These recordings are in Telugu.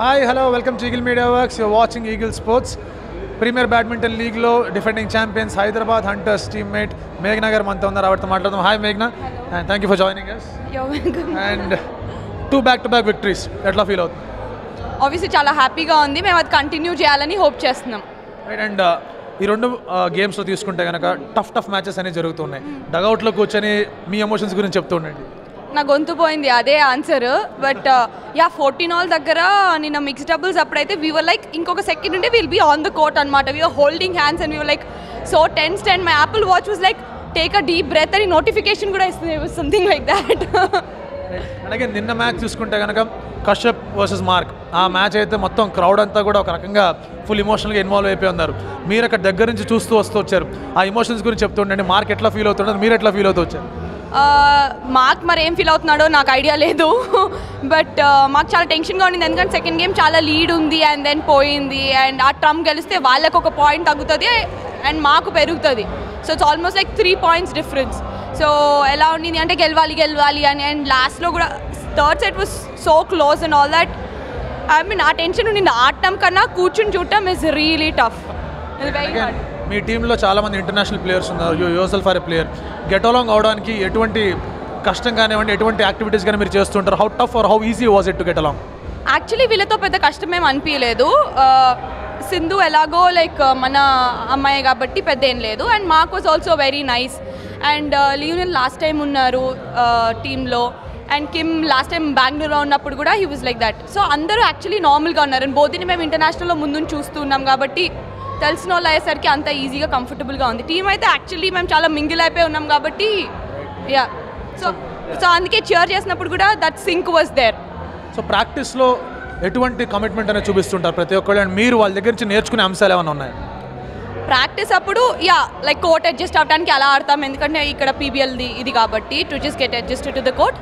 Hi hello welcome to eagle media works you're watching eagle sports premier badminton లీగ్లో defending champions Hyderabad hunters teammate మేఘనా గారు మనతో ఉన్నారు. ఆవిడతో మాట్లాడదాం. హాయ్ మేఘనా and thank you for joining us and two back to back victories ఎట్లా ఫీల్ అవుతుంది? ఆబ్వియస్లీ చాలా హ్యాపీగా ఉంది. మేము అది కంటిన్యూ చేయాలని హోప్ చేస్తున్నాం. రైట్ అండ్ ఈ రెండు గేమ్స్లో తీసుకుంటే కనుక టఫ్ టఫ్ మ్యాచెస్ అనేవి జరుగుతున్నాయి. డగౌట్లో కూర్చొని మీ ఎమోషన్స్ గురించి చెప్తూ ఉండండి. నా గొంతు పోయింది అదే answer but ya fourteen all దగ్గర నిన్న మిక్స్ డబుల్స్ అప్పుడైతే వీవర్ లైక్ ఇంకొక సెకండ్ ఉంటే will be on the court అనమాట we are holding hands and we were like so tense and my apple watch was like take a deep breath అని నోటిఫికేషన్ కూడా ఇస్తుంది సంథింగ్ లైక్ దాట్ అలాగే నిన్న మ్యాచ్ చూసుకుంటే కనుక కశ్యప్ వర్సెస్ మార్క్. ఆ మ్యాచ్ అయితే మొత్తం క్రౌడ్ అంతా కూడా ఒక రకంగా ఫుల్ ఇమోషనల్గా ఇన్వాల్వ్ అయిపోయి ఉన్నారు. మీరు అక్కడ దగ్గర నుంచి చూస్తూ వస్తూ వచ్చారు. ఆ ఇమోషన్స్ గురించి చెప్తుండండి మార్క్ ఎట్లా ఫీల్ అవుతున్నారు మీరు ఎట్లా ఫీల్ అవుతూ వచ్చారు? మార్క్ మరి ఏం ఫీల్ అవుతున్నాడో నాకు ఐడియా లేదు. బట్ మాకు చాలా టెన్షన్గా ఉండింది. ఎందుకంటే సెకండ్ గేమ్ చాలా లీడ్ ఉంది అండ్ దెన్ పోయింది. అండ్ ఆ ట్రమ్ గెలిస్తే వాళ్ళకు ఒక పాయింట్ తగ్గుతుంది అండ్ మాకు పెరుగుతుంది. So it's almost like three points difference so ఎలా ఉండింది అంటే గెలవాలి గెలవాలి అని అండ్ లాస్ట్లో కూడా third set was so close and all that I mean ఆ టెన్షన్ ఉండింది. ఆడటం కన్నా కూర్చుని చూడటం is really tough very hard మీ టీంలో చాలామంది ఇంటర్నేషనల్ ప్లేయర్స్ ఉన్నారు. You yourself for a player get along అవడానికి ఎటువంటి కష్టం కానివ్వండి ఎటువంటి యాక్టివిటీస్ కానీ మీరు చేస్తుంటారు? How tough or how easy was it to get along actually వీళ్ళతో పెద్ద కష్టం కష్టమేం అనిపించలేదు. సింధు ఎలాగో లైక్ మన అమ్మాయి కాబట్టి పెద్ద ఏం లేదు. అండ్ మాకు was also very nice and Lionel last time ఉన్నారు టీంలో అండ్ కిమ్ లాస్ట్ టైం బెంగళూరులో ఉన్నప్పుడు కూడా he was like that so అందరూ యాక్చువల్లీ నార్మల్గా ఉన్నారు. అండ్ బోధిని మేము ఇంటర్నేషనల్లో ముందు చూస్తున్నాం కాబట్టి తెలిసిన వాళ్ళు అయ్యేసరికి అంత ఈజీగా కంఫర్టబుల్గా ఉంది. టీం అయితే యాక్చువల్లీ మేము చాలా మింగిల్ అయిపోయి ఉన్నాం కాబట్టి యా సో సో అందుకే చియర్ చేసినప్పుడు కూడా that sync was there so ప్రాక్టీస్లో ఎటువంటి కమిట్మెంట్ అనేది చూపిస్తుంటారు ప్రతి ఒక్కళ్ళు? అండ్ మీరు వాళ్ళ దగ్గర నుంచి నేర్చుకునే అంశాలు ఏమైనా ఉన్నాయి? ప్రాక్టీస్ అప్పుడు యా లైక్ కోట్ అడ్జస్ట్ అవ్వడానికి అలా ఆడతాం. ఎందుకంటే ఇక్కడ పీబీఎల్ది ఇది కాబట్టి to just get adjust to the court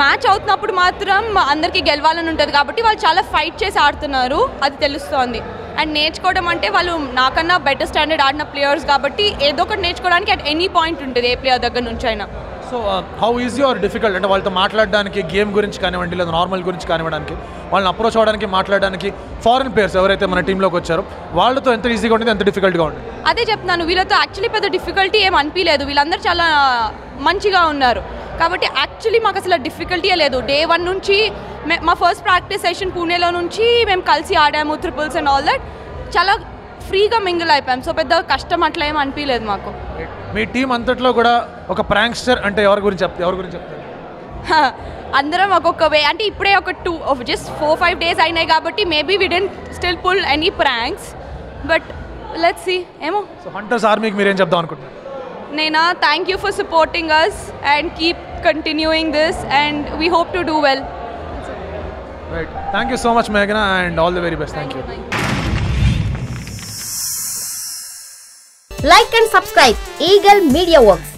match అవుతున్నప్పుడు మాత్రం అందరికీ గెలవాలని ఉంటుంది కాబట్టి వాళ్ళు చాలా ఫైట్ చేసి ఆడుతున్నారు. అది తెలుస్తోంది. అండ్ నేర్చుకోవడం అంటే వాళ్ళు నాకన్నా బెటర్ స్టాండర్డ్ ఆడిన ప్లేయర్స్ కాబట్టి ఏదో ఒకటి నేర్చుకోవడానికి అట్ ఎనీ పాయింట్ ఉంటుంది ఏ ప్లేయర్ దగ్గర నుంచి అయినా. So how easy or difficult అంటే వాళ్ళతో మాట్లాడడానికి గేమ్ గురించి కానివ్వండి లేదా నార్మల్ గురించి కానివ్వడానికి వాళ్ళని అప్రోచ్ అవ్వడానికి మాట్లాడడానికి ఫారిన్ ప్లేయర్స్ ఎవరైతే మన టీంలోకి వచ్చారో వాళ్ళతో ఎంత ఈజీగా ఉంటుంది ఎంత డిఫికల్ట్గా ఉంటుంది? అదే చెప్తున్నాను వీళ్ళతో యాక్చువల్లీ పెద్ద డిఫికల్టీ ఏం అనిపించలేదు వీళ్ళందరూ చాలా మంచిగా ఉన్నారు. కాబట్టి యాక్చువల్లీ మాకు అసలు డిఫికల్టీయే లేదు. డే వన్ నుంచి మే- మా ఫస్ట్ ప్రాక్టీస్ సెషన్ పూణేలో నుంచి మేము కలిసి ఆడాము ట్రిపుల్స్ అండ్ ఆల్ దట్ చాలా ఫ్రీగా మింగిల్ అయిపోయాం. సో పెద్ద కష్టం అట్లా ఏం అనిపించలేదు మాకు. మీ టీం అంతట్లో కూడా ఒక ప్రాంక్స్టర్ అంటే ఎవరి గురించి ఎవరి గురించి చెప్తారు? అందరం ఒక్కొక్క వే అంటే ఇప్పుడే ఒక two just four five days అయినాయి కాబట్టి maybe we didn't still pull any pranks but let's see ఏమో. సో హంటర్స్ ఆర్మీకి మీరేం చెప్దాం అనుకుంటున్నారు? Nena, thank you for supporting us and keep continuing this and we hope to Right. Thank you so much, Meghna, and all the very best. Thank, thank you. you. Like and subscribe Eagle Media Works.